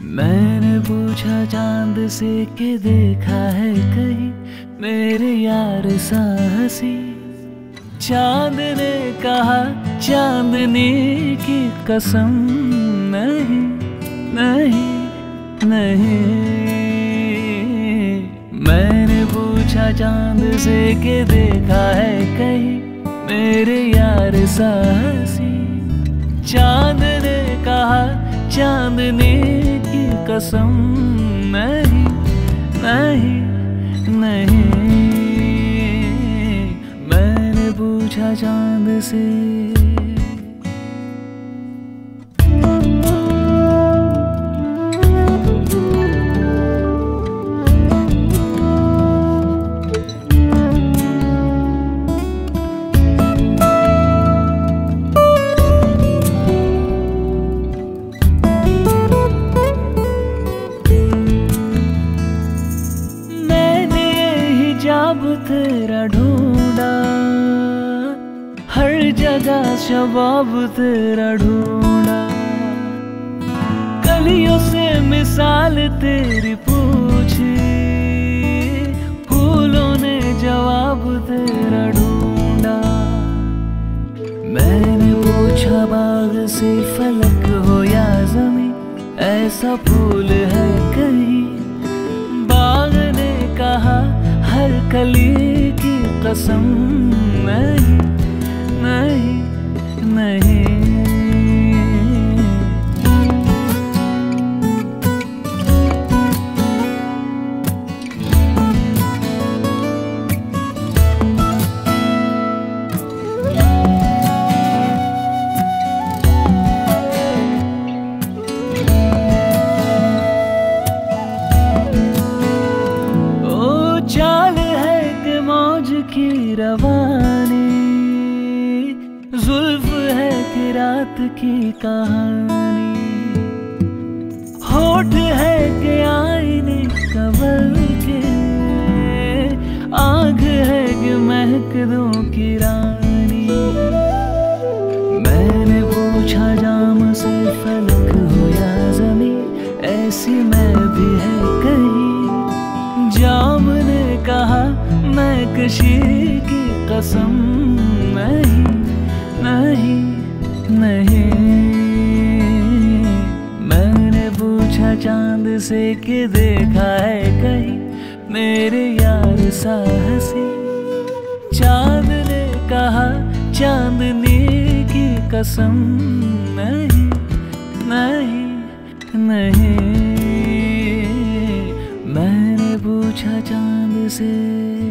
मैंने पूछा, चाँद से के देखा है कहीं मेरे यार साहसी? चाँद ने कहा, चांदनी की कसम नहीं नहीं नहीं। मैंने पूछा, चाँद से के देखा है कहीं मेरे यार साहसी? चाँद चांदनी की कसम नहीं नहीं नहीं। मैंने पूछा चाँद से हिजाब तेरा ढूंढा। हर जगह शबाब तेरा ढूंढा। कलियों से मिसाल तेरी पूछी। फूलों ने जवाब तेरा ढूंढा। मैंने पूछा, बाग से फलक हो या जमी ऐसा फूल है कहीं कली की कसम नहीं। की रवानी। जुल्फ है कि रात की कहानी। होठ है कि आईने कबर के। आग है कि महक दो की रानी। मैंने पूछा, जाम से फलक हो या जमी ऐसी मैं भी है कहीं। कहा कशी की कसम नहीं नहीं नहीं। मैंने पूछा, चाँद से कि देखा है कहीं मेरे यार सा हँसी चाँद ने कहा, चांदनी की कसम नहीं नहीं नहीं। मैंने पूछा, चाँद से